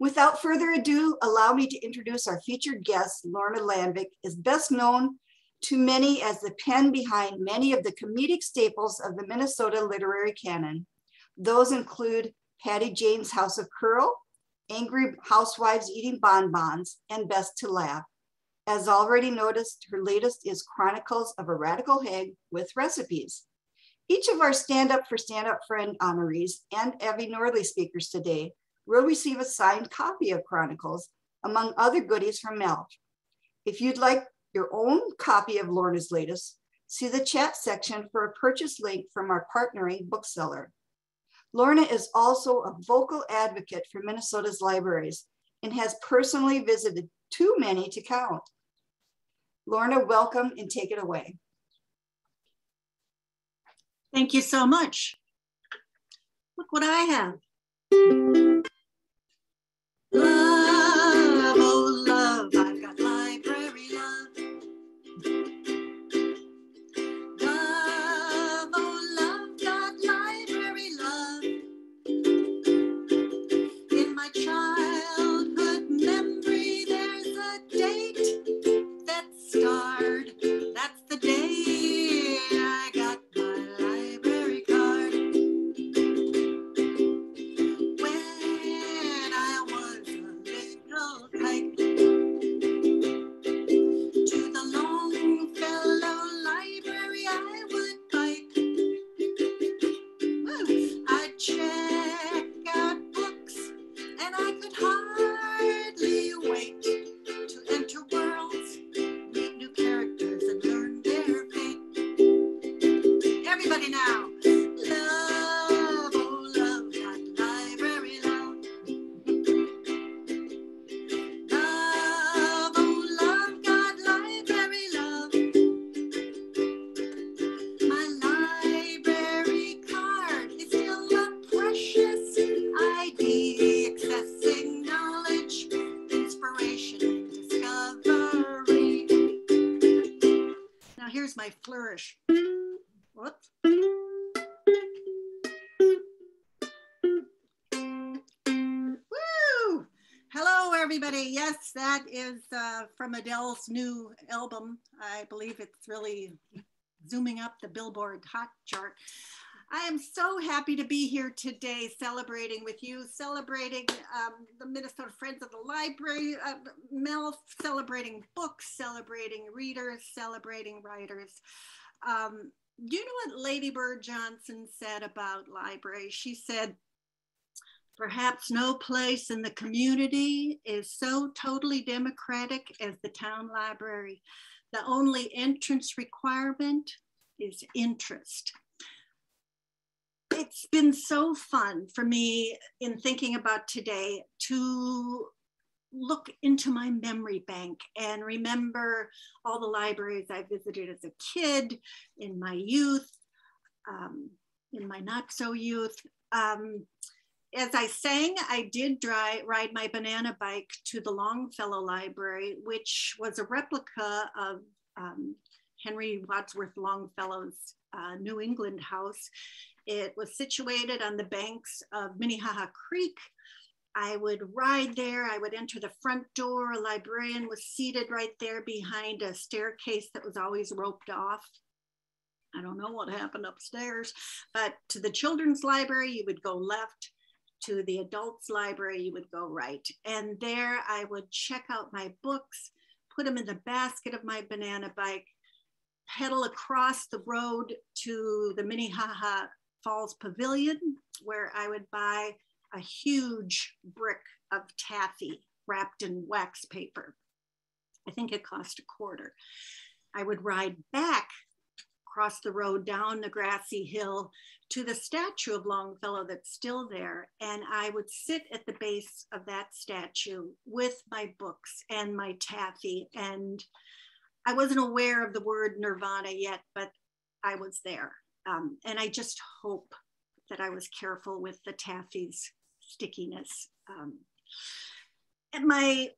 Without further ado, allow me to introduce our featured guest, Lorna Landvik, is best known to many as the pen behind many of the comedic staples of the Minnesota literary canon. Those include Patty Jane's House of Curl, Angry Housewives Eating Bonbons, and Best to Laugh. As already noticed, her latest is Chronicles of a Radical Hag with recipes. Each of our Stand Up for Stand Up Friend honorees and Evie Norley speakers today will receive a signed copy of Chronicles, among other goodies from MALF. If you'd like your own copy of Lorna's latest, see the chat section for a purchase link from our partnering bookseller. Lorna is also a vocal advocate for Minnesota's libraries and has personally visited too many to count. Lorna, welcome and take it away. Thank you so much. Look what I have. Love, from Adele's new album. I believe it's really zooming up the Billboard Hot chart. I am so happy to be here today celebrating with you, celebrating um, the Minnesota Friends of the Library, uh, Mel, celebrating books, celebrating readers, celebrating writers. Um, do you know what Lady Bird Johnson said about libraries? She said, Perhaps no place in the community is so totally democratic as the town library. The only entrance requirement is interest. It's been so fun for me in thinking about today to look into my memory bank and remember all the libraries I visited as a kid, in my youth, um, in my not so youth. Um, as I sang, I did dry, ride my banana bike to the Longfellow Library, which was a replica of um, Henry Wadsworth Longfellow's uh, New England house. It was situated on the banks of Minnehaha Creek. I would ride there. I would enter the front door. A librarian was seated right there behind a staircase that was always roped off. I don't know what happened upstairs, but to the children's library, you would go left to the adults library, you would go right. And there I would check out my books, put them in the basket of my banana bike, pedal across the road to the Minnehaha Falls Pavilion, where I would buy a huge brick of taffy wrapped in wax paper. I think it cost a quarter. I would ride back across the road down the grassy hill to the statue of Longfellow that's still there. And I would sit at the base of that statue with my books and my taffy. And I wasn't aware of the word nirvana yet, but I was there. Um, and I just hope that I was careful with the taffy's stickiness. Um, and my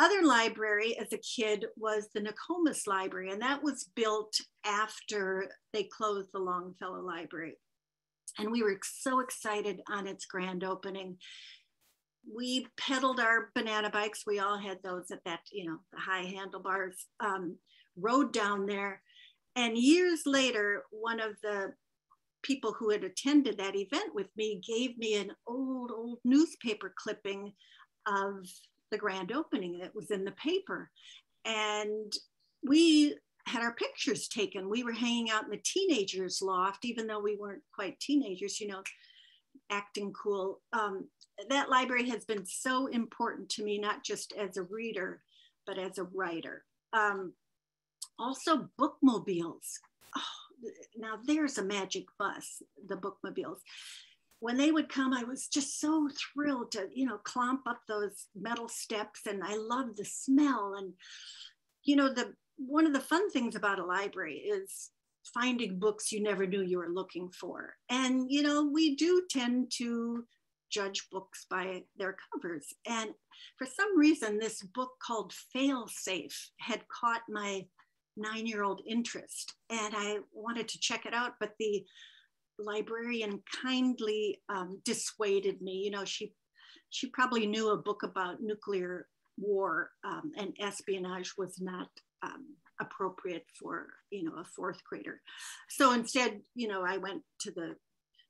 other library as a kid was the Nokomis Library, and that was built after they closed the Longfellow Library. And we were so excited on its grand opening. we pedaled our banana bikes. We all had those at that, you know, the high handlebars, um, rode down there. And years later, one of the people who had attended that event with me gave me an old, old newspaper clipping of the grand opening that was in the paper. And we had our pictures taken. We were hanging out in the teenagers' loft, even though we weren't quite teenagers, you know, acting cool. Um, that library has been so important to me, not just as a reader, but as a writer. Um, also, bookmobiles. Oh, now there's a magic bus, the bookmobiles. When they would come, I was just so thrilled to, you know, clomp up those metal steps, and I loved the smell. And, you know, the one of the fun things about a library is finding books you never knew you were looking for. And, you know, we do tend to judge books by their covers. And for some reason, this book called Fail Safe had caught my nine year old interest. And I wanted to check it out, but the librarian kindly um, dissuaded me. You know, she she probably knew a book about nuclear war um, and espionage was not um, appropriate for you know a fourth grader. So instead, you know, I went to the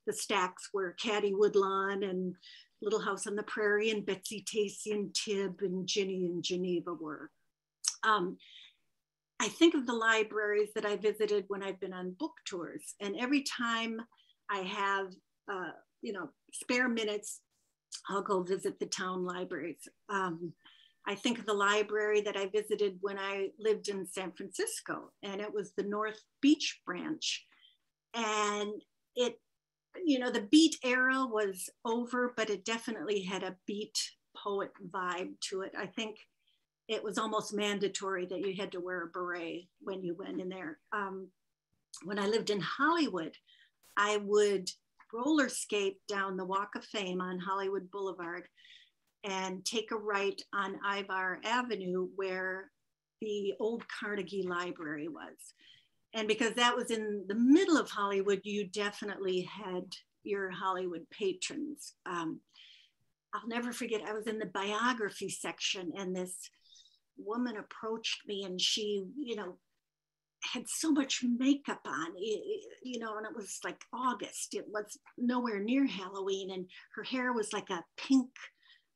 the stacks where Caddie Woodlawn and Little House on the Prairie and Betsy Tacy and Tib and Ginnie and Geneva were. Um, I think of the libraries that I visited when I've been on book tours, and every time I have, uh, you know, spare minutes, I'll go visit the town libraries. Um, I think of the library that I visited when I lived in San Francisco, and it was the North Beach branch. And it, you know, the beat era was over, but it definitely had a beat poet vibe to it. I think it was almost mandatory that you had to wear a beret when you went in there. Um, when I lived in Hollywood, I would roller skate down the Walk of Fame on Hollywood Boulevard and take a right on Ivar Avenue where the old Carnegie Library was. And because that was in the middle of Hollywood, you definitely had your Hollywood patrons. Um, I'll never forget, I was in the biography section and this woman approached me and she, you know, had so much makeup on, you know, and it was like August. It was nowhere near Halloween, and her hair was like a pink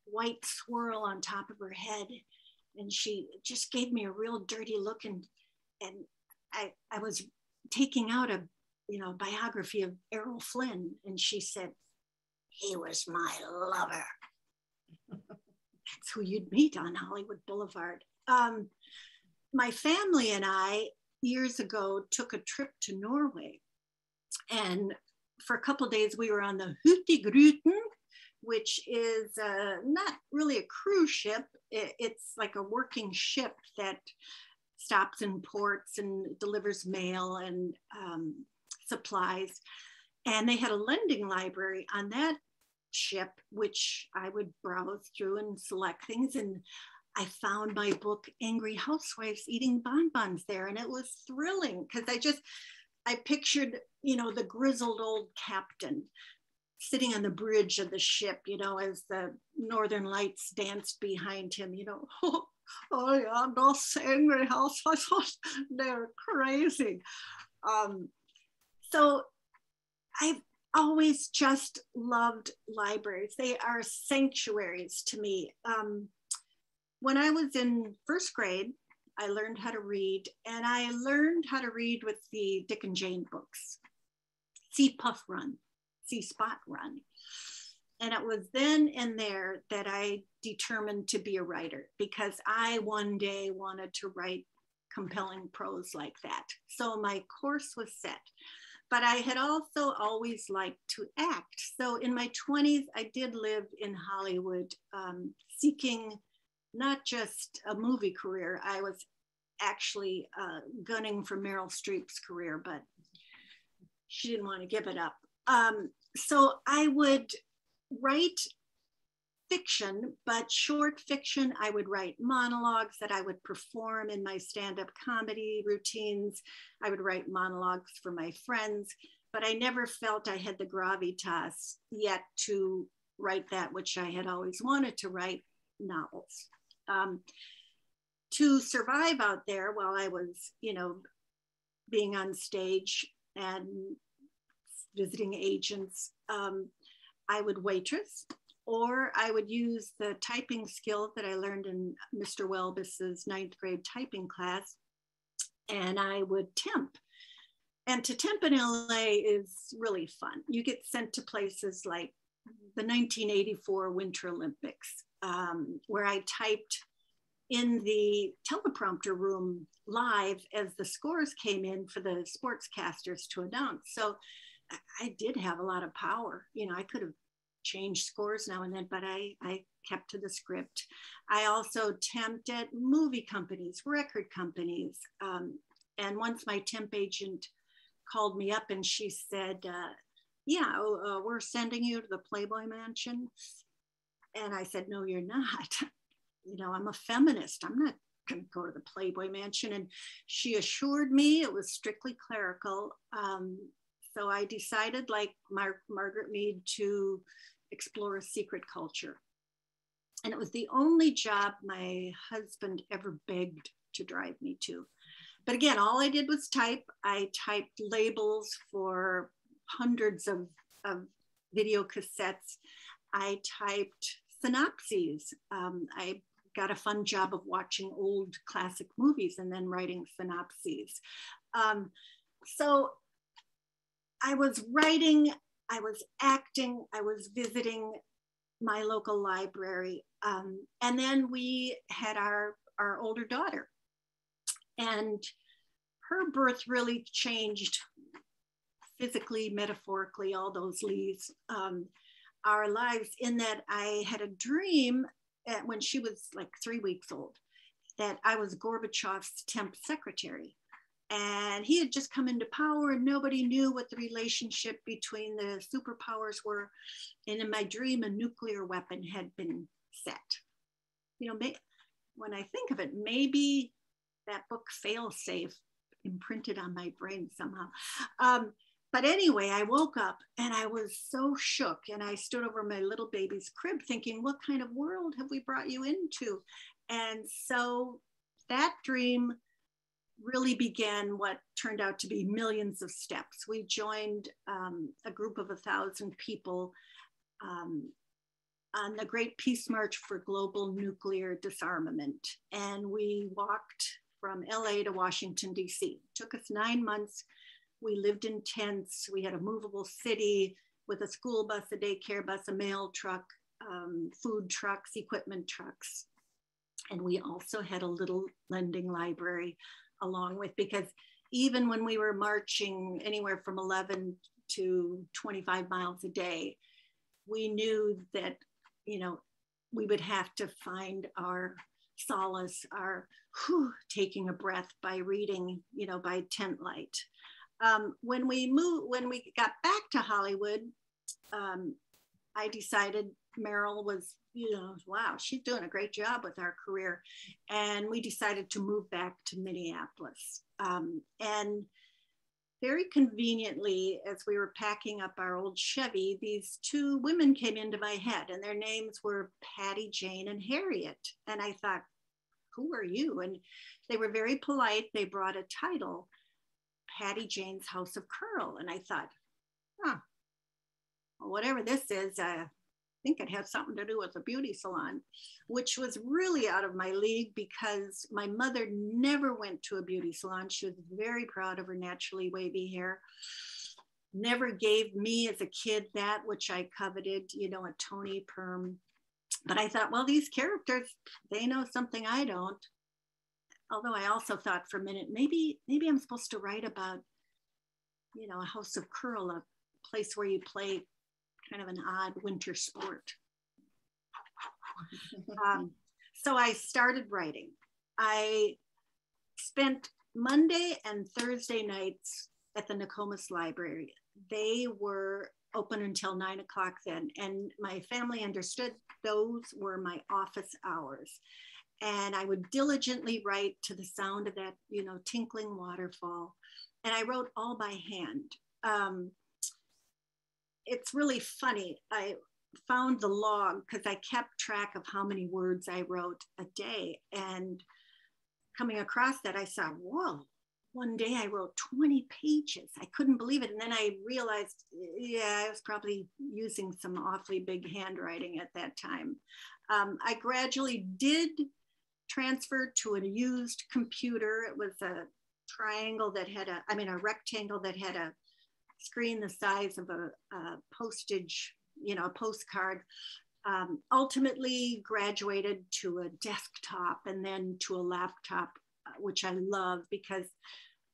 white swirl on top of her head. And she just gave me a real dirty look. And, and I, I was taking out a, you know, biography of Errol Flynn. And she said, he was my lover. That's who you'd meet on Hollywood Boulevard. Um, my family and I, years ago, took a trip to Norway. And for a couple days, we were on the Hurtigruten, which is uh, not really a cruise ship. It's like a working ship that stops in ports and delivers mail and um, supplies. And they had a lending library on that ship, which I would browse through and select things. And I found my book, Angry Housewives Eating Bonbons, there. And it was thrilling because I just, I pictured, you know, the grizzled old captain sitting on the bridge of the ship, you know, as the northern lights danced behind him, you know, oh, oh yeah, those angry housewives, they're crazy. Um, so I've always just loved libraries. They are sanctuaries to me. Um, when I was in first grade, I learned how to read, and I learned how to read with the Dick and Jane books. See Puff Run see spot run. And it was then and there that I determined to be a writer because I one day wanted to write compelling prose like that. So my course was set. But I had also always liked to act. So in my 20s, I did live in Hollywood um, seeking not just a movie career, I was actually uh, gunning for Meryl Streep's career, but she didn't want to give it up. Um, so I would write fiction, but short fiction, I would write monologues that I would perform in my stand up comedy routines. I would write monologues for my friends, but I never felt I had the gravitas yet to write that which I had always wanted to write novels. Um, to survive out there while I was, you know, being on stage and visiting agents, um, I would waitress or I would use the typing skill that I learned in Mr. Welbus's ninth grade typing class, and I would temp. And to temp in LA is really fun. You get sent to places like the 1984 Winter Olympics, um, where I typed in the teleprompter room live as the scores came in for the sportscasters to announce. So I did have a lot of power. You know, I could have changed scores now and then, but I, I kept to the script. I also temped at movie companies, record companies. Um, and once my temp agent called me up and she said, uh, yeah, uh, we're sending you to the Playboy Mansion. And I said, no, you're not. you know, I'm a feminist. I'm not going to go to the Playboy Mansion. And she assured me it was strictly clerical. Um, so I decided, like Mar- Margaret Mead, to explore a secret culture. And it was the only job my husband ever begged to drive me to. But again, all I did was type. I typed labels for hundreds of, of video cassettes. I typed synopses. Um, I got a fun job of watching old classic movies and then writing synopses. Um, so I was writing, I was acting, I was visiting my local library. Um, and then we had our, our older daughter. And her birth really changed physically, metaphorically, all those leaves, um, our lives, in that I had a dream when she was like three weeks old that I was Gorbachev's temp secretary. And he had just come into power and nobody knew what the relationship between the superpowers were. And in my dream a nuclear weapon had been set. You know may, when i think of it maybe that book fail safe imprinted on my brain somehow. Um, but anyway i woke up and i was so shook and i stood over my little baby's crib thinking what kind of world have we brought you into and so that dream really began what turned out to be millions of steps. We joined um, a group of a thousand people um, on the Great Peace March for Global Nuclear Disarmament. And we walked from LA to Washington, DC. It took us nine months. We lived in tents. We had a movable city with a school bus, a daycare bus, a mail truck, um, food trucks, equipment trucks. And we also had a little lending library along with because even when we were marching anywhere from 11 to 25 miles a day, we knew that, you know, we would have to find our solace, our whew, taking a breath by reading, you know, by tent light. Um, when we moved, when we got back to Hollywood, um, I decided Meryl was you know, wow, she's doing a great job with our career. And we decided to move back to Minneapolis. Um, and very conveniently, as we were packing up our old Chevy, these two women came into my head, and their names were Patty Jane and Harriet. And I thought, who are you? And they were very polite. They brought a title, Patty Jane's House of Curl. And I thought, huh, well, whatever this is, uh, think it had something to do with a beauty salon, which was really out of my league because my mother never went to a beauty salon. She was very proud of her naturally wavy hair. Never gave me as a kid that which I coveted, you know, a Tony perm. But I thought, well, these characters, they know something I don't. Although I also thought for a minute, maybe, maybe I'm supposed to write about, you know, a house of curl, a place where you play kind of an odd winter sport. um, so I started writing. I spent Monday and Thursday nights at the Nokomis Library. They were open until nine o'clock then, and my family understood those were my office hours. And I would diligently write to the sound of that, you know, tinkling waterfall. And I wrote all by hand. Um, it's really funny. I found the log because I kept track of how many words I wrote a day. And coming across that, I saw, whoa, one day I wrote 20 pages. I couldn't believe it. And then I realized, yeah, I was probably using some awfully big handwriting at that time. Um, I gradually did transfer to a used computer. It was a triangle that had a, I mean, a rectangle that had a screen the size of a, a postage, you know, a postcard. Um, ultimately graduated to a desktop and then to a laptop, uh, which I love because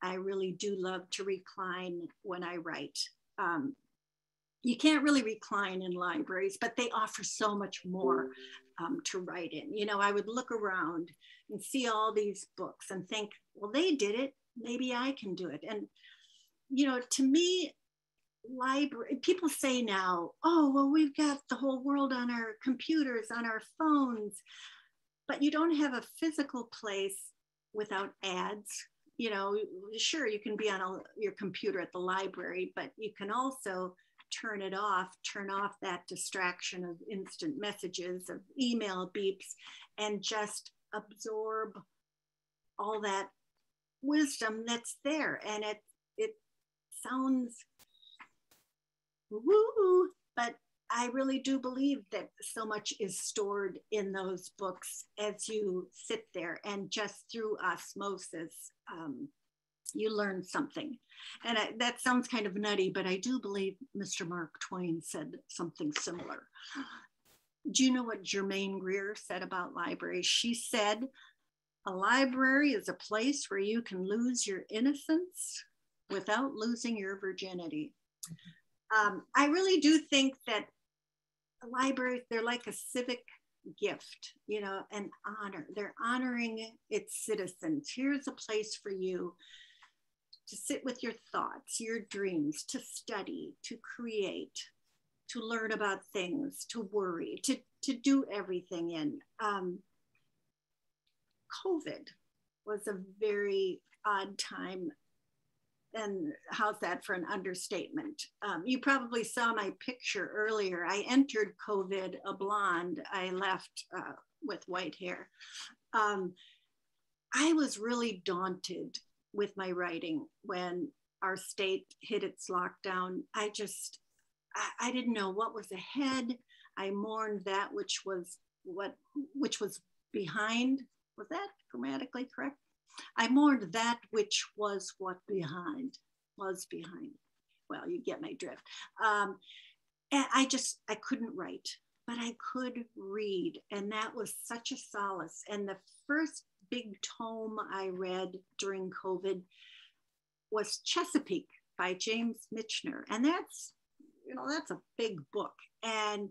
I really do love to recline when I write. Um, you can't really recline in libraries, but they offer so much more um, to write in. You know, I would look around and see all these books and think, well, they did it. Maybe I can do it. And, you know, to me, library people say now oh well we've got the whole world on our computers on our phones but you don't have a physical place without ads you know sure you can be on a, your computer at the library but you can also turn it off turn off that distraction of instant messages of email beeps and just absorb all that wisdom that's there. And it it sounds woo, but I really do believe that so much is stored in those books as you sit there and just through osmosis, um, you learn something. And I, that sounds kind of nutty, but I do believe Mr. Mark Twain said something similar. Do you know what Germaine Greer said about libraries? She said, a library is a place where you can lose your innocence without losing your virginity um, I really do think that libraries, they're like a civic gift, you know, an honor. They're honoring its citizens. Here's a place for you to sit with your thoughts, your dreams, to study, to create, to learn about things, to worry, to, to do everything in. Um, COVID was a very odd time and how's that for an understatement? Um, you probably saw my picture earlier. I entered COVID a blonde. I left uh, with white hair. Um, I was really daunted with my writing when our state hit its lockdown. I just, I, I didn't know what was ahead. I mourned that which was what, which was behind. Was that grammatically correct? I mourned that which was what behind, was behind. Well, you get my drift. Um, and I just, I couldn't write, but I could read. And that was such a solace. And the first big tome I read during COVID was Chesapeake by James Michener. And that's, you know, that's a big book. And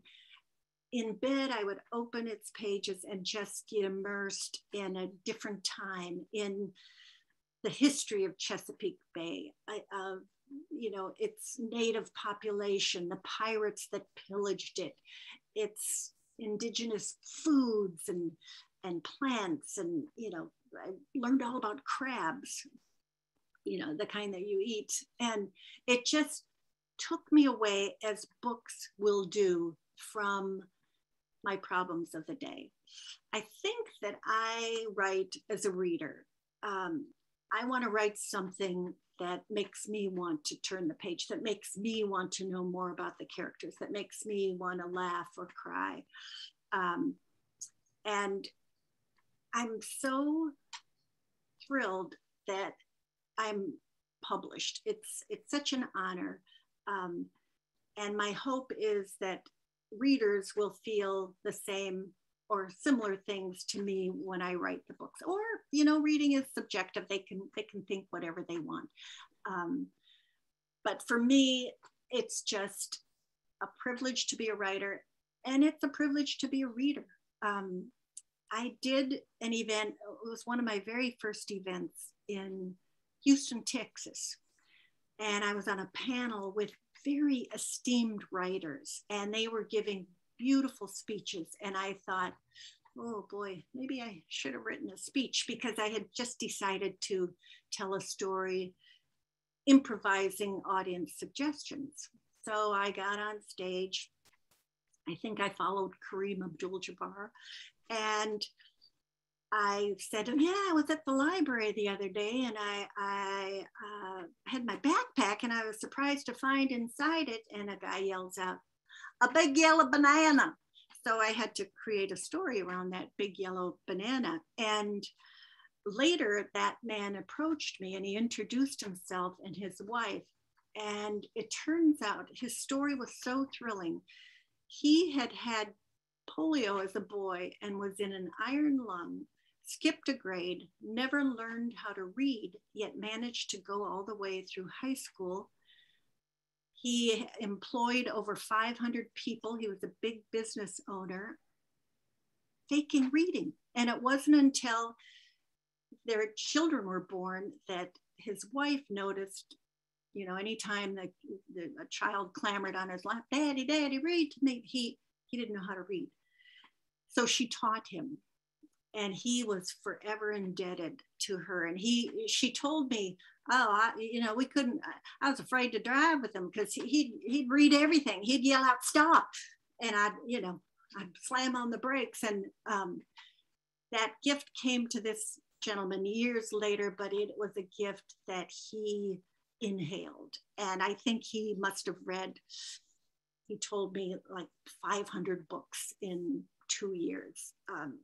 in bed, I would open its pages and just get immersed in a different time in the history of Chesapeake Bay, uh, of you know its native population, the pirates that pillaged it, its indigenous foods and and plants, and you know I learned all about crabs, you know the kind that you eat, and it just took me away as books will do from my problems of the day. I think that I write as a reader. Um, I want to write something that makes me want to turn the page, that makes me want to know more about the characters, that makes me want to laugh or cry. Um, and I'm so thrilled that I'm published. It's it's such an honor, um, and my hope is that readers will feel the same or similar things to me when I write the books. Or, you know, reading is subjective. They can they can think whatever they want. Um, but for me, it's just a privilege to be a writer, and it's a privilege to be a reader. Um, I did an event. It was one of my very first events in Houston, Texas, and I was on a panel with very esteemed writers, and they were giving beautiful speeches. And I thought, oh boy, maybe I should have written a speech because I had just decided to tell a story, improvising audience suggestions. So I got on stage I think I followed Kareem Abdul Jabbar. And I said, Yeah, I was at the library the other day and I, I uh, had my backpack and I was surprised to find inside it. And a guy yells out, A big yellow banana. So I had to create a story around that big yellow banana. And later, that man approached me and he introduced himself and his wife. And it turns out his story was so thrilling. He had had polio as a boy and was in an iron lung, skipped a grade, never learned how to read, yet managed to go all the way through high school. He employed over 500 people. He was a big business owner, faking reading. And it wasn't until their children were born that his wife noticed you know anytime the, a child clamored on his lap daddy daddy read to me he he didn't know how to read so she taught him and he was forever indebted to her. And he she told me oh I, you know we couldn't i was afraid to drive with him because he'd he'd read everything. He'd yell out stop and i'd you know i'd slam on the brakes. And um, that gift came to this gentleman years later, but it was a gift that he inhaled. And I think he must have read, he told me like 500 books in two years. Um,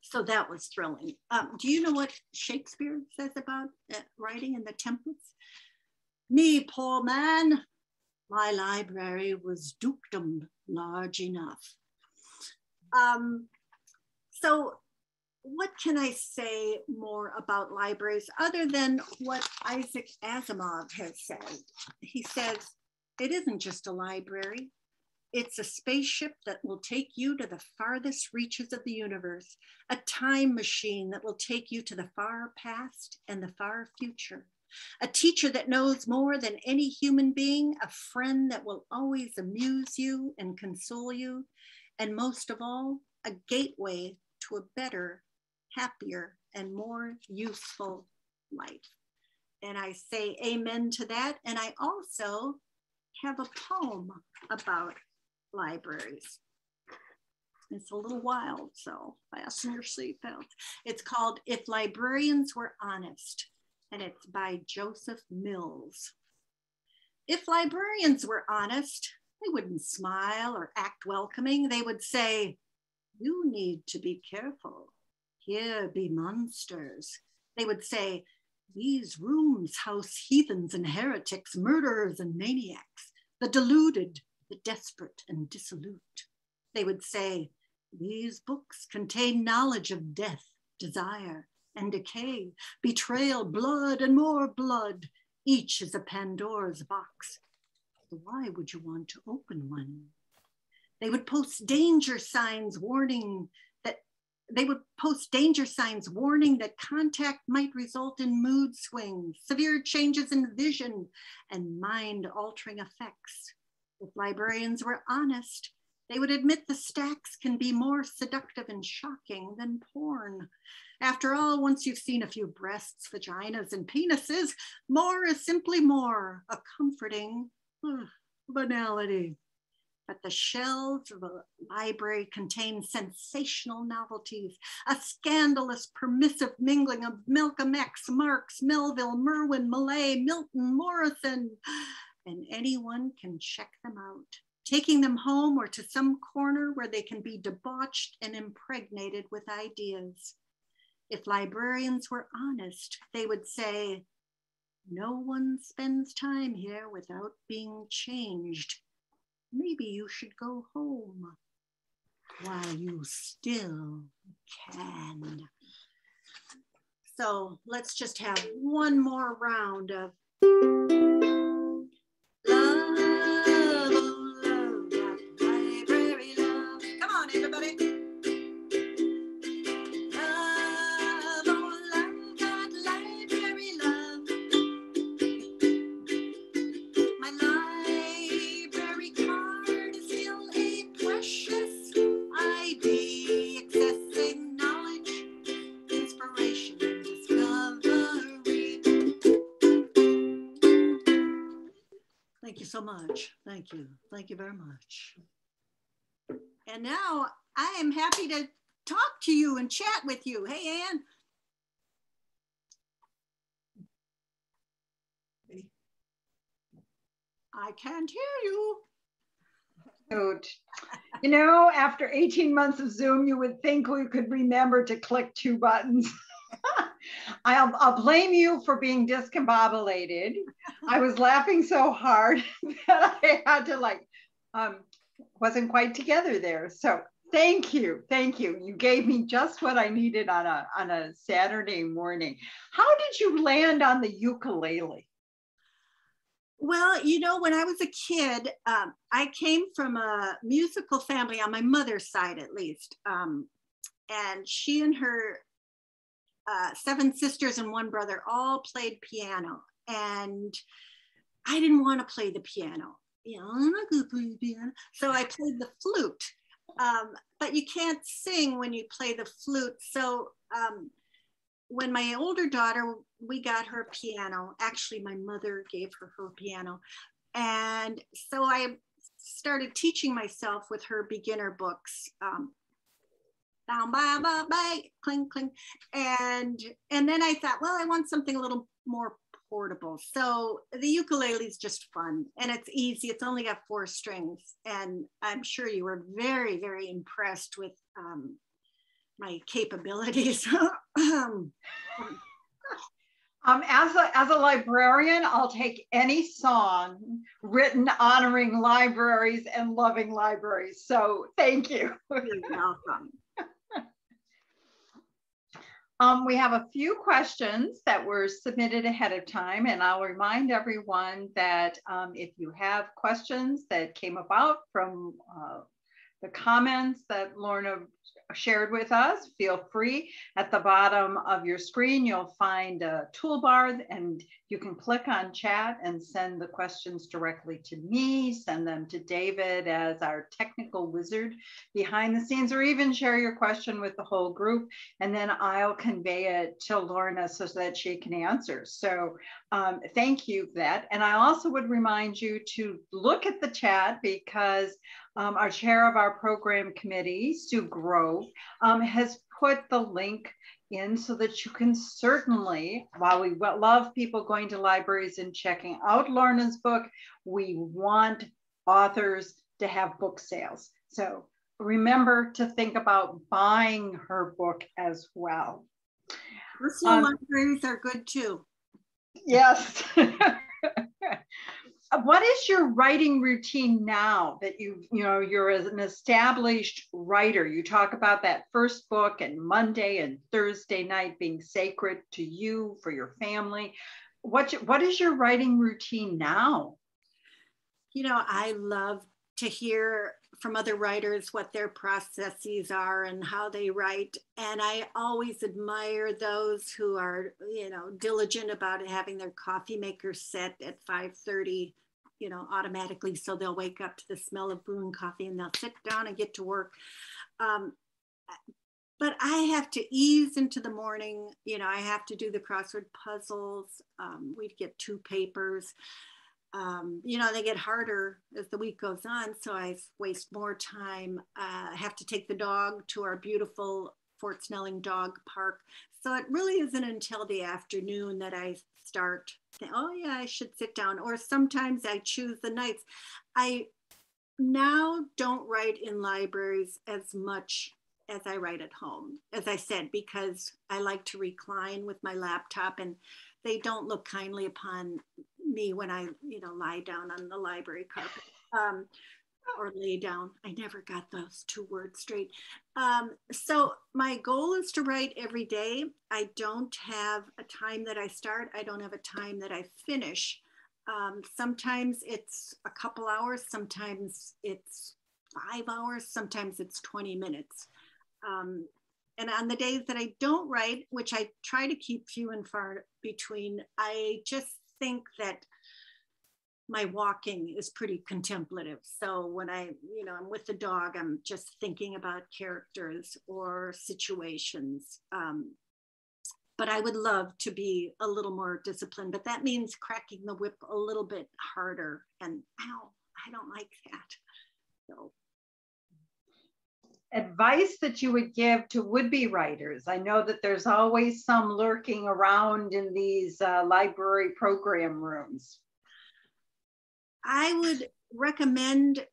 so that was thrilling. Um, do you know what Shakespeare says about uh, writing in the Tempest? Me, poor man, my library was dukedom large enough. Um, so what can I say more about libraries other than what Isaac Asimov has said? He says, it isn't just a library, it's a spaceship that will take you to the farthest reaches of the universe, a time machine that will take you to the far past and the far future, a teacher that knows more than any human being, a friend that will always amuse you and console you, and most of all, a gateway to a better happier, and more useful life. And I say amen to that. And I also have a poem about libraries. It's a little wild, so fasten your seatbelts. It's called If Librarians Were Honest, and it's by Joseph Mills. If librarians were honest, they wouldn't smile or act welcoming. They would say, You need to be careful. Here be monsters. They would say, These rooms house heathens and heretics, murderers and maniacs, the deluded, the desperate and dissolute. They would say, These books contain knowledge of death, desire, and decay, betrayal, blood, and more blood. Each is a Pandora's box. Why would you want to open one? They would post danger signs warning that they would post danger signs warning that contact might result in mood swings, severe changes in vision, and mind altering effects. If librarians were honest, they would admit the stacks can be more seductive and shocking than porn. After all, once you've seen a few breasts, vaginas, and penises, more is simply more, a comforting uh, banality but the shelves of a library contain sensational novelties, a scandalous, permissive mingling of Malcolm X, Marx, Melville, Merwin, Millay, Milton, Morrison, and anyone can check them out, taking them home or to some corner where they can be debauched and impregnated with ideas. If librarians were honest, they would say, no one spends time here without being changed maybe you should go home while you still can. So let's just have one more round of Thank you. Thank you very much. And now I am happy to talk to you and chat with you. Hey, Anne. I can't hear you. You know, after 18 months of Zoom, you would think we could remember to click two buttons. I'll, I'll blame you for being discombobulated. I was laughing so hard that I had to like, um, wasn't quite together there. So thank you, thank you. You gave me just what I needed on a on a Saturday morning. How did you land on the ukulele? Well, you know, when I was a kid, um, I came from a musical family on my mother's side, at least. Um, and she and her uh, seven sisters and one brother all played piano. And I didn't want to play the piano. You know, I'm not going to play the piano. So I played the flute. Um, but you can't sing when you play the flute. So um, when my older daughter, we got her a piano. Actually, my mother gave her her piano. And so I started teaching myself with her beginner books. Um, down by by by cling cling and and then i thought well i want something a little more portable so the ukulele is just fun and it's easy it's only got four strings and i'm sure you were very very impressed with um, my capabilities um, um, as a as a librarian, I'll take any song written honoring libraries and loving libraries. So thank you. You're welcome. Um, we have a few questions that were submitted ahead of time, and I'll remind everyone that um, if you have questions that came about from uh, the comments that Lorna shared with us, feel free. At the bottom of your screen, you'll find a toolbar and you can click on chat and send the questions directly to me, send them to David as our technical wizard behind the scenes, or even share your question with the whole group. And then I'll convey it to Lorna so that she can answer. So um, thank you for that. And I also would remind you to look at the chat because um, our chair of our program committee, Sue Grove, um, has put the link in so that you can certainly, while we love people going to libraries and checking out Lorna's book, we want authors to have book sales. So remember to think about buying her book as well. Personal um, libraries are good too. Yes. what is your writing routine now that you you know you're an established writer? You talk about that first book and monday and thursday night being sacred to you for your family. What what is your writing routine now? You know i love to hear from other writers what their processes are and how they write. And i always admire those who are you know diligent about having their coffee maker set at 5.30 you know automatically so they'll wake up to the smell of brewing coffee and they'll sit down and get to work. Um, but i have to ease into the morning you know i have to do the crossword puzzles. Um, we'd get two papers um, you know, they get harder as the week goes on. So I waste more time. Uh, have to take the dog to our beautiful Fort Snelling Dog Park. So it really isn't until the afternoon that I start, oh yeah, I should sit down. Or sometimes I choose the nights. I now don't write in libraries as much as I write at home, as I said, because I like to recline with my laptop and they don't look kindly upon me when I, you know, lie down on the library carpet um, or lay down. I never got those two words straight. Um, so my goal is to write every day. I don't have a time that I start. I don't have a time that I finish. Um, sometimes it's a couple hours. Sometimes it's five hours. Sometimes it's 20 minutes. Um, and on the days that I don't write, which I try to keep few and far between, I just think that my walking is pretty contemplative. So when I, you know, I'm with the dog, I'm just thinking about characters or situations. Um, but I would love to be a little more disciplined, but that means cracking the whip a little bit harder. And ow, I don't like that. So advice that you would give to would-be writers? I know that there's always some lurking around in these uh, library program rooms. I would recommend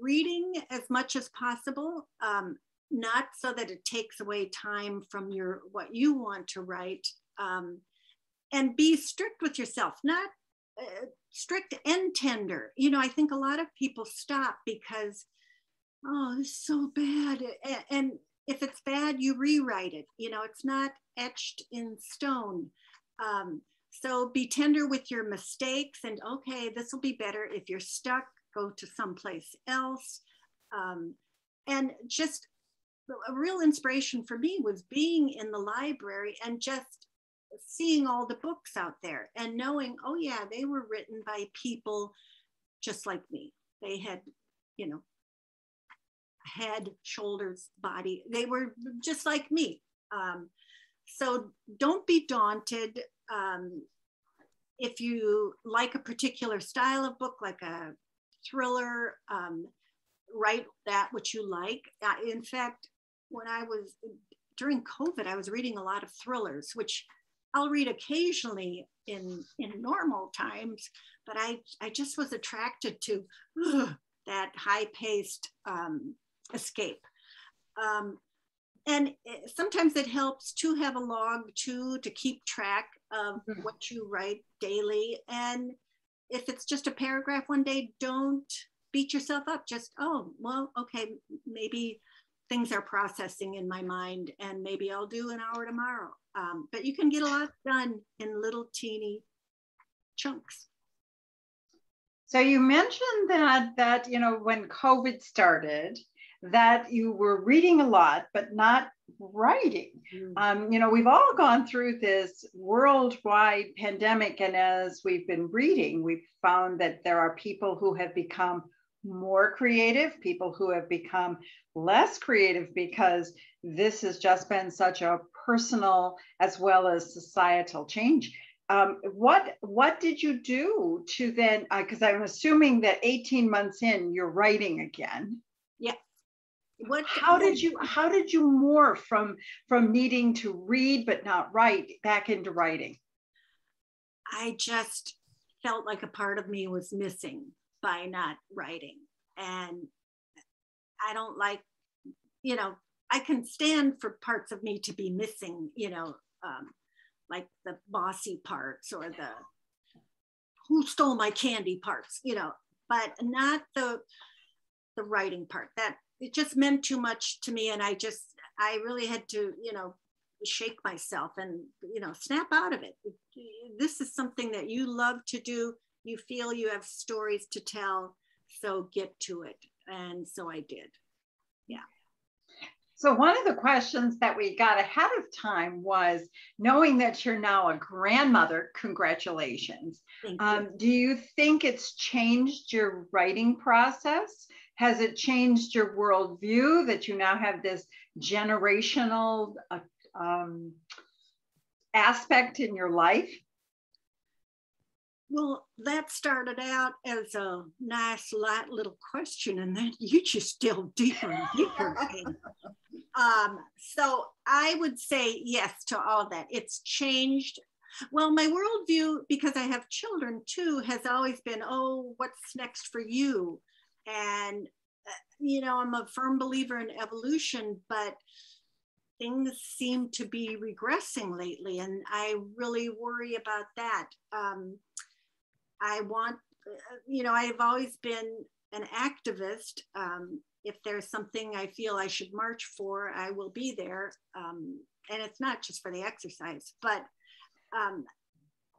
reading as much as possible, um, not so that it takes away time from your what you want to write, um, and be strict with yourself, not uh, strict and tender. You know, I think a lot of people stop because, oh, it's so bad, and, and if it's bad, you rewrite it. You know, it's not etched in stone. Um, so be tender with your mistakes and okay, this will be better. If you're stuck, go to someplace else. Um, and just a real inspiration for me was being in the library and just seeing all the books out there and knowing, oh yeah, they were written by people just like me. They had, you know, head, shoulders, body. They were just like me. Um, so don't be daunted. Um, if you like a particular style of book, like a thriller, um, write that which you like. Uh, in fact, when I was during COVID, I was reading a lot of thrillers, which I'll read occasionally in in normal times, but I I just was attracted to ugh, that high paced um, escape. Um, and sometimes it helps to have a log too to keep track of mm-hmm. what you write daily and if it's just a paragraph one day don't beat yourself up just oh well okay maybe things are processing in my mind and maybe i'll do an hour tomorrow um, but you can get a lot done in little teeny chunks so you mentioned that that you know when covid started that you were reading a lot, but not writing. Mm. Um, you know, we've all gone through this worldwide pandemic, and as we've been reading, we've found that there are people who have become more creative, people who have become less creative because this has just been such a personal as well as societal change. Um, what what did you do to then? Because uh, I'm assuming that 18 months in, you're writing again. Yeah what how did you how did you morph from from needing to read but not write back into writing? I just felt like a part of me was missing by not writing. And i don't like you know i can stand for parts of me to be missing you know um, like the bossy parts or the who stole my candy parts you know but not the the writing part. That it just meant too much to me and i just i really had to you know shake myself and you know snap out of it. This is something that you love to do. You feel you have stories to tell so get to it. And so i did. Yeah. So one of the questions that we got ahead of time was knowing that you're now a grandmother congratulations. Um, do you think it's changed your writing process has it changed your worldview that you now have this generational uh, um, aspect in your life? Well, that started out as a nice, light little question, and then you just delve deeper and deeper. um, so I would say yes to all that. It's changed. Well, my worldview, because I have children too, has always been, oh, what's next for you? And, uh, you know, I'm a firm believer in evolution, but things seem to be regressing lately. And I really worry about that. Um, I want, uh, you know, I've always been an activist. Um, if there's something I feel I should march for, I will be there. Um, and it's not just for the exercise, but um,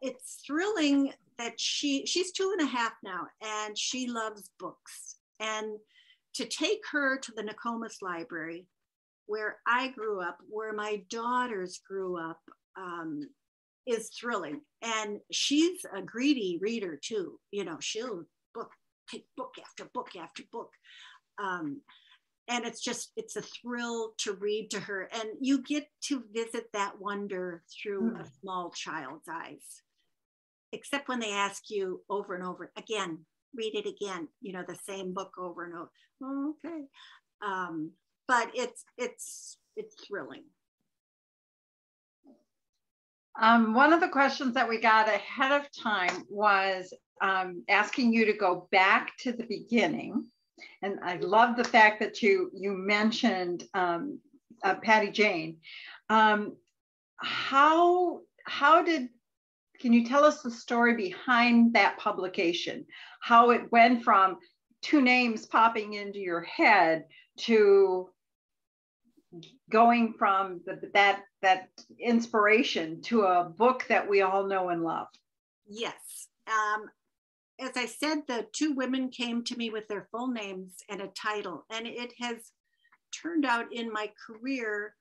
it's thrilling that she she's two and a half now and she loves books and to take her to the Nokomis Library, where I grew up, where my daughters grew up, um, is thrilling. And she's a greedy reader too. You know, she'll book, take book after book after book. Um, and it's just, it's a thrill to read to her. And you get to visit that wonder through mm. a small child's eyes. Except when they ask you over and over again, read it again, you know, the same book over and over. Oh, okay. Um, but it's it's it's thrilling. Um, one of the questions that we got ahead of time was um, asking you to go back to the beginning. And I love the fact that you you mentioned um, uh, Patty Jane. Um, how how did can you tell us the story behind that publication? How it went from two names popping into your head to going from the, that that inspiration to a book that we all know and love. Yes. Um, as I said, the two women came to me with their full names and a title, and it has turned out in my career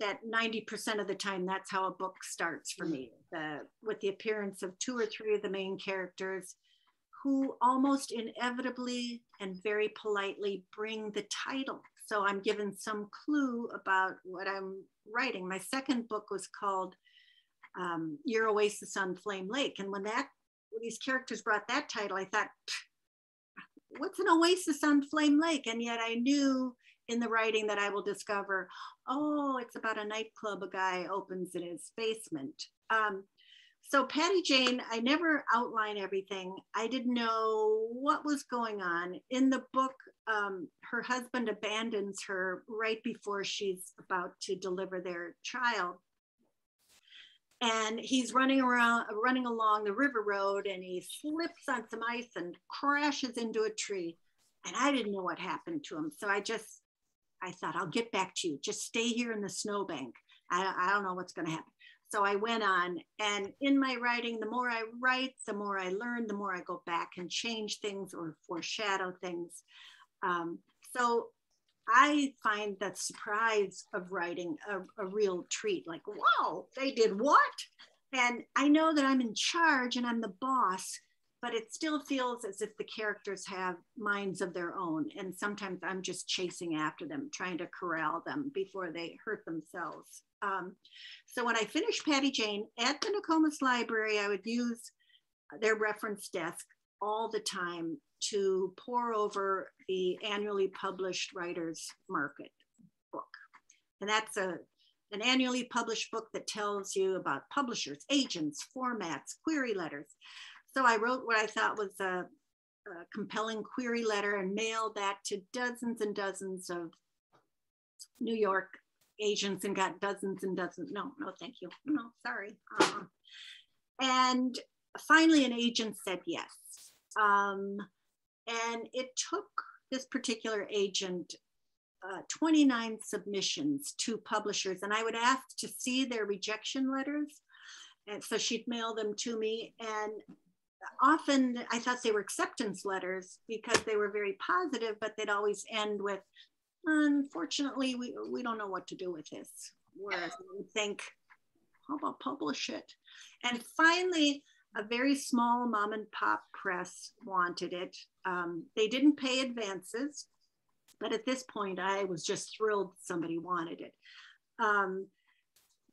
that 90% of the time that's how a book starts for me. The, with the appearance of two or three of the main characters who almost inevitably and very politely bring the title. So i'm given some clue about what i'm writing. My second book was called um, your oasis on flame lake. And when that when these characters brought that title i thought what's an oasis on flame lake? And yet i knew in the writing that I will discover, oh, it's about a nightclub a guy opens in his basement. Um, so Patty Jane, I never outline everything. I didn't know what was going on. In the book, um, her husband abandons her right before she's about to deliver their child. And he's running around, running along the river road and he slips on some ice and crashes into a tree. And I didn't know what happened to him. So I just I thought, I'll get back to you. Just stay here in the snowbank. I, I don't know what's going to happen. So I went on, and in my writing, the more I write, the more I learn, the more I go back and change things or foreshadow things. Um, so I find that surprise of writing a, a real treat. Like, wow, they did what? And I know that I'm in charge and I'm the boss but it still feels as if the characters have minds of their own. And sometimes I'm just chasing after them, trying to corral them before they hurt themselves. Um, so when I finished Patty Jane at the Nokomis Library, I would use their reference desk all the time to pour over the annually published Writers Market book. And that's a an annually published book that tells you about publishers, agents, formats, query letters. So I wrote what I thought was a, a compelling query letter and mailed that to dozens and dozens of New York agents and got dozens and dozens. No, no, thank you. No, sorry. Uh, and finally, an agent said yes. Um, and it took this particular agent uh, 29 submissions to publishers, and I would ask to see their rejection letters. And so she'd mail them to me. And often I thought they were acceptance letters because they were very positive, but they'd always end with, unfortunately, we, we don't know what to do with this. Whereas we think, how about publish it? And finally, a very small mom and pop press wanted it. Um, they didn't pay advances, but at this point, I was just thrilled somebody wanted it. Um,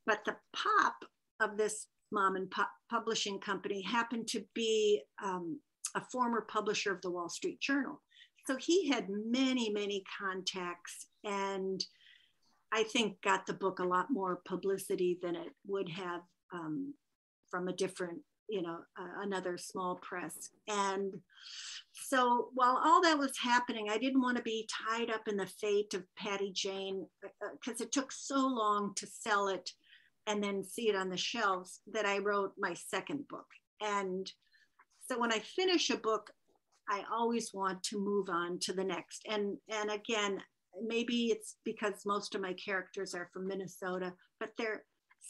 but the pop of this mom and pu publishing company happened to be um, a former publisher of the Wall Street Journal. So he had many, many contacts and I think got the book a lot more publicity than it would have um, from a different, you know, uh, another small press. And so while all that was happening, I didn't want to be tied up in the fate of Patty Jane because uh, it took so long to sell it and then see it on the shelves that I wrote my second book. And so when I finish a book, I always want to move on to the next. And and again, maybe it's because most of my characters are from Minnesota, but they're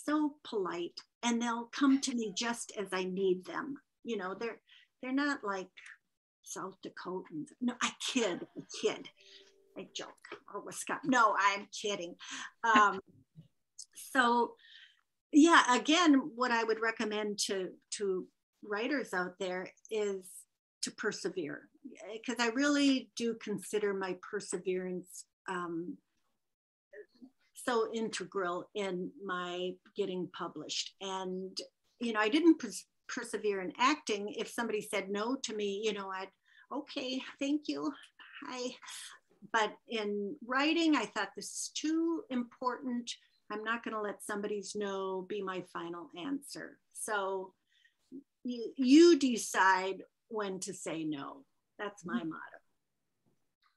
so polite and they'll come to me just as I need them. You know, they're they're not like South Dakotans. No, I kid, I kid. I joke. Or Wisconsin. No, I'm kidding. Um, so yeah, again, what I would recommend to to writers out there is to persevere because I really do consider my perseverance um, so integral in my getting published. And you know, I didn't pers- persevere in acting. If somebody said no to me, you know, I'd okay, thank you. I but in writing, I thought this is too important. I'm not going to let somebody's no be my final answer. So you, you decide when to say no. That's my motto.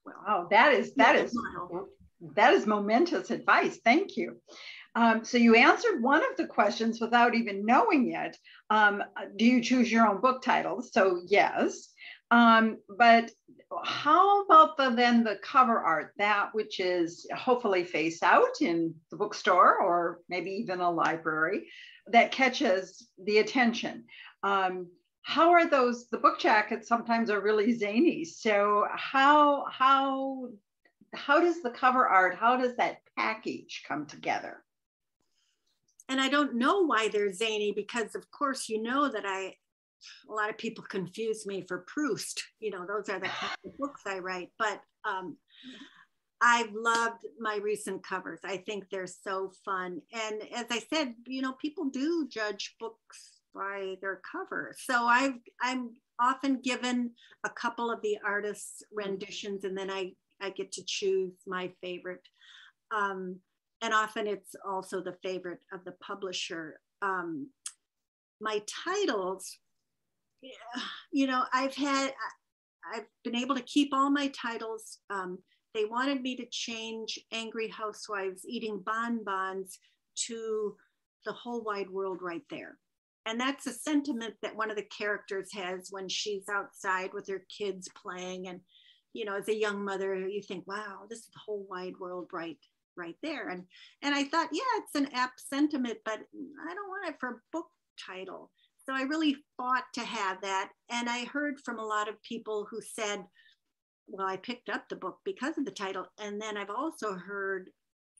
Well, oh, that is that is that is momentous advice. Thank you. Um, so you answered one of the questions without even knowing it. Um, do you choose your own book titles? So yes. Um, but how about the then the cover art, that which is hopefully face out in the bookstore or maybe even a library that catches the attention? Um, how are those? The book jackets sometimes are really zany. So how how how does the cover art? How does that package come together? And I don't know why they're zany because, of course, you know that I a lot of people confuse me for Proust. You know, those are the kind of books I write. But um, I've loved my recent covers. I think they're so fun. And as I said, you know, people do judge books by their cover. So I've I'm often given a couple of the artists' renditions, and then I I get to choose my favorite. Um, and often it's also the favorite of the publisher. Um, my titles you know, I've had, I've been able to keep all my titles. Um, they wanted me to change Angry Housewives eating bonbons to the whole wide world right there. And that's a sentiment that one of the characters has when she's outside with her kids playing. And, you know, as a young mother, you think, wow, this is the whole wide world right right there. And and I thought, yeah, it's an apt sentiment, but I don't want it for a book title. So I really fought to have that. And I heard from a lot of people who said, well, I picked up the book because of the title. And then I've also heard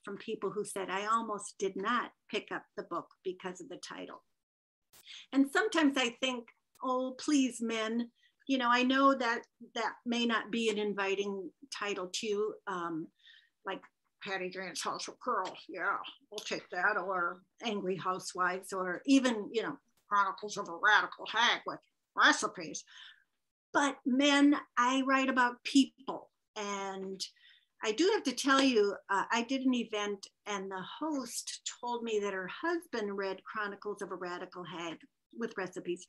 from people who said, I almost did not pick up the book because of the title. And sometimes I think, oh, please, men, you know, I know that that may not be an inviting title to um, like Patty Jane's House of Curls. Yeah, we'll take that. Or Angry Housewives, or even, you know, Chronicles of a Radical Hag with recipes. But men, I write about people. And I do have to tell you, uh, I did an event and the host told me that her husband read Chronicles of a Radical Hag with recipes.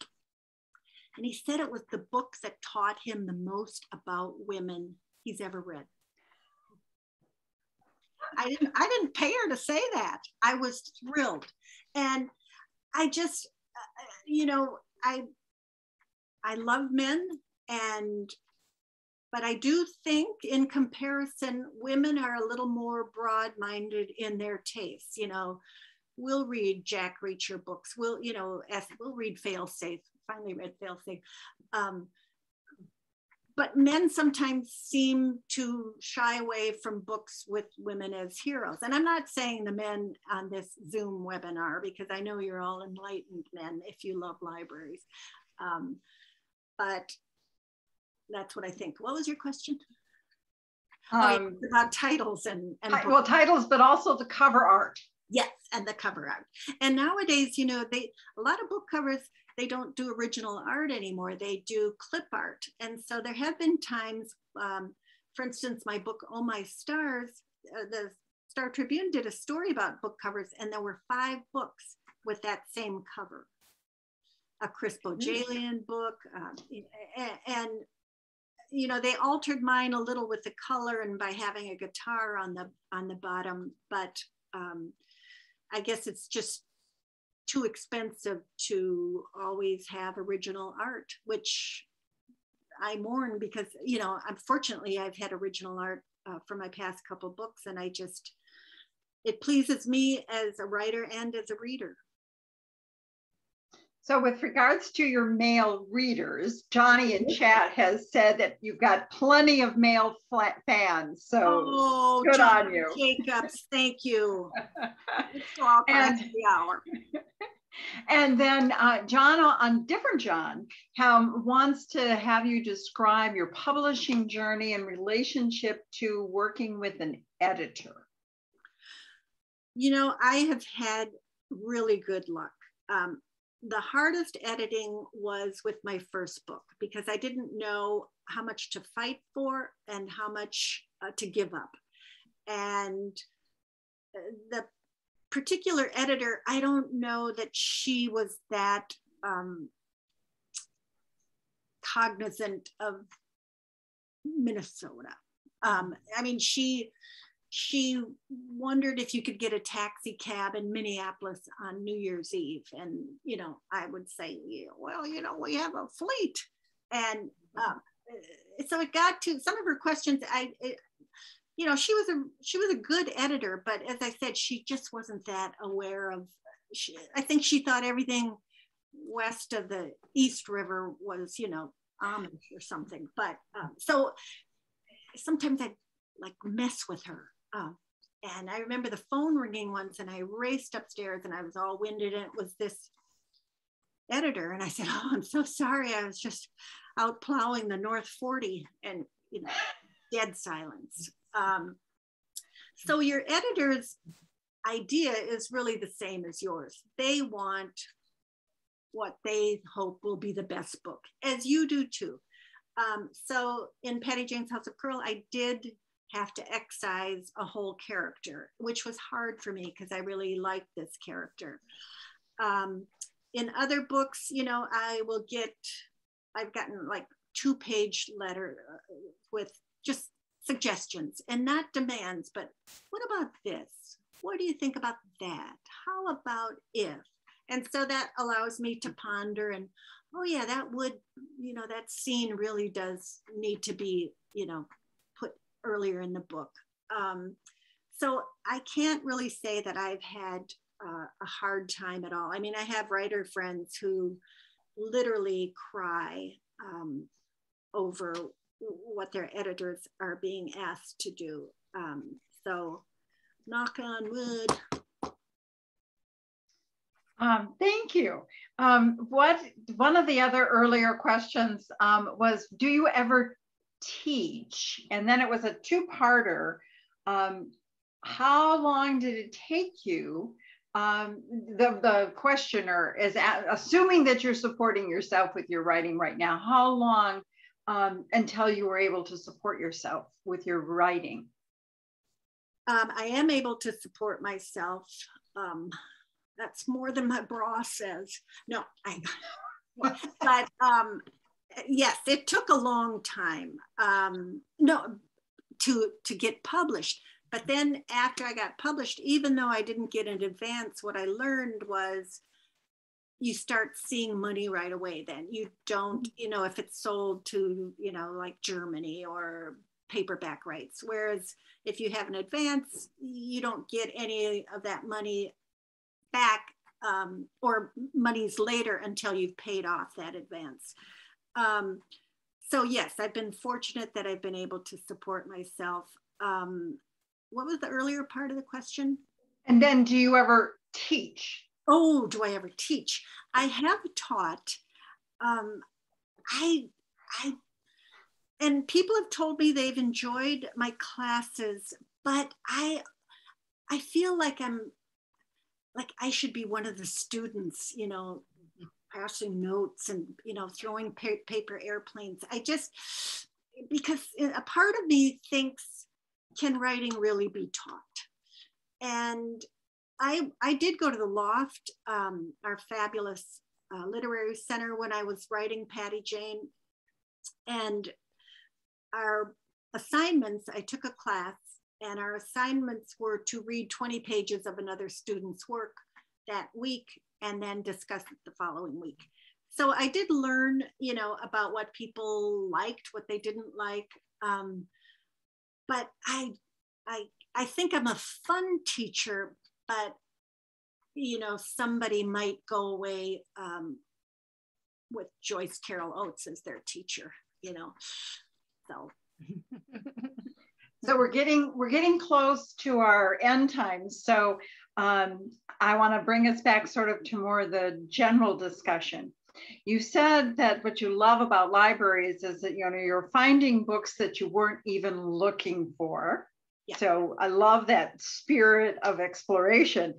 And he said it was the book that taught him the most about women he's ever read. I didn't I didn't pay her to say that. I was thrilled. And I just you know, I I love men and but I do think in comparison, women are a little more broad-minded in their tastes. You know, we'll read Jack Reacher books. We'll, you know, we'll read Failsafe. Finally read Failsafe. Um, but men sometimes seem to shy away from books with women as heroes. And I'm not saying the men on this Zoom webinar, because I know you're all enlightened men if you love libraries. Um, but that's what I think. What was your question? Oh, um, oh, about titles and, and well, titles, but also the cover art. Yes, and the cover art. And nowadays, you know, they a lot of book covers they don't do original art anymore. They do clip art. And so there have been times, um, for instance, my book, Oh My Stars, uh, the Star Tribune did a story about book covers, and there were five books with that same cover. A Chris Bohjalian book, um, and, and you know they altered mine a little with the color and by having a guitar on the on the bottom but um, i guess it's just too expensive to always have original art, which I mourn because, you know, unfortunately, I've had original art uh, for my past couple books, and I just, it pleases me as a writer and as a reader. So, with regards to your male readers, Johnny in chat has said that you've got plenty of male fans. So, oh, good John on you. Jacobs, thank you. and, the hour. and then uh, John, on different John, um, wants to have you describe your publishing journey in relationship to working with an editor. You know, I have had really good luck. Um, the hardest editing was with my first book because I didn't know how much to fight for and how much uh, to give up. And uh, the particular editor, I don't know that she was that um, cognizant of Minnesota. Um, I mean, she she wondered if you could get a taxi cab in Minneapolis on New Year's Eve. And, you know, I would say, well, you know, we have a fleet. And um, so it got to some of her questions. I, it, you know, she was a, she was a good editor, but as I said, she just wasn't that aware of, she, I think she thought everything west of the East River was, you know, Amish or something. But um, so sometimes I like mess with her uh, and I remember the phone ringing once, and I raced upstairs, and I was all winded, and it was this editor, and I said, "Oh, I'm so sorry. I was just out plowing the North 40," and you know, dead silence. Um, so your editor's idea is really the same as yours. They want what they hope will be the best book, as you do too. Um, so in Patty Jane's House of Curl, I did have to excise a whole character, which was hard for me because I really liked this character. Um, in other books, you know, I will get, I've gotten like two page letter uh, with just suggestions and not demands, but what about this? What do you think about that? How about if? And so that allows me to ponder and, oh yeah, that would, you know, that scene really does need to be, you know, earlier in the book. Um, so I can't really say that I've had uh, a hard time at all. I mean, I have writer friends who literally cry um, over what their editors are being asked to do. Um, so, knock on wood. Um, thank you. Um, what one of the other earlier questions um, was, do you ever teach? And then it was a two-parter. Um, how long did it take you? Um, the, the questioner is at, assuming that you're supporting yourself with your writing right now. How long um, until you were able to support yourself with your writing? Um, I am able to support myself. Um, that's more than my bra says. No, I. but um, yes, it took a long time. Um, no, to to get published. But then after I got published, even though I didn't get an advance, what I learned was you start seeing money right away then you don't you know if it's sold to you know like germany or paperback rights whereas if you have an advance you don't get any of that money back um, or monies later until you've paid off that advance um, so yes, I've been fortunate that I've been able to support myself. Um, what was the earlier part of the question? And then do you ever teach? Oh, do I ever teach? I have taught. Um, I, I, and people have told me they've enjoyed my classes, but I, I feel like I'm, like I should be one of the students, you know, passing notes and you know throwing pa- paper airplanes. I just because a part of me thinks can writing really be taught. And i i did go to the loft um, our fabulous uh, literary center when i was writing patty jane. And our assignments i took a class and our assignments were to read 20 pages of another student's work that week and then discuss it the following week. So I did learn, you know, about what people liked, what they didn't like. Um, but I, I, I think I'm a fun teacher, but you know, somebody might go away um, with Joyce Carol Oates as their teacher, you know. So so we're getting we're getting close to our end times. So um, I want to bring us back sort of to more of the general discussion. You said that what you love about libraries is that you know you're finding books that you weren't even looking for. Yeah. So I love that spirit of exploration.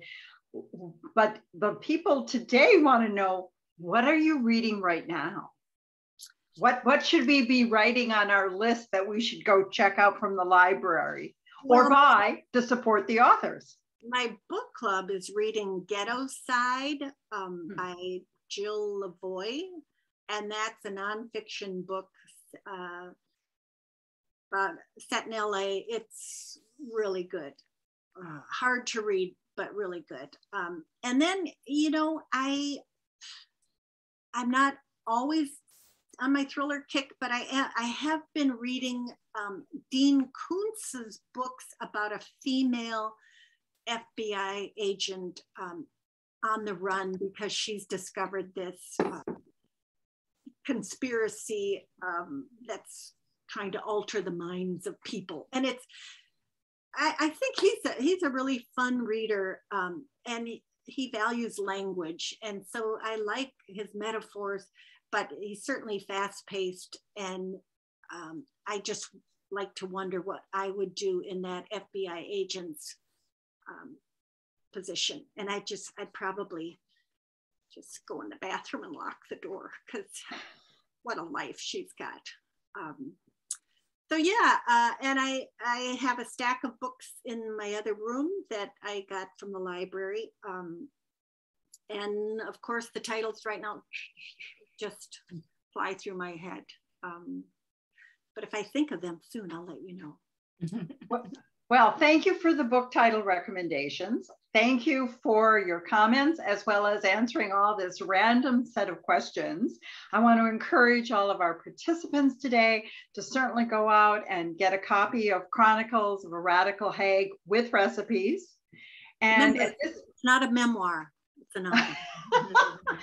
but the people today want to know what are you reading right now? What, what should we be writing on our list that we should go check out from the library well, or buy to support the authors? My book club is reading Ghettoside um, hmm. by Jill Leovy, and that's a nonfiction book uh, about set in LA. It's really good, uh, hard to read, but really good. Um, and then, you know, I I'm not always on my thriller kick, but I I have been reading um, Dean Koontz's books about a female FBI agent um, on the run because she's discovered this uh, conspiracy um, that's trying to alter the minds of people, and it's. I, I think he's a, he's a really fun reader, um, and he, he values language, and so I like his metaphors. But he's certainly fast paced, and um, I just like to wonder what I would do in that FBI agent's um, position. And I just, I'd probably just go in the bathroom and lock the door because what a life she's got. Um, so yeah, uh, and I, I have a stack of books in my other room that I got from the library. Um, and of course the titles right now just fly through my head. Um, but if I think of them soon, I'll let you know. Well, thank you for the book title recommendations. Thank you for your comments as well as answering all this random set of questions. I want to encourage all of our participants today to certainly go out and get a copy of Chronicles of a Radical Hag with recipes. And Remember, it's not a memoir, it's a novel.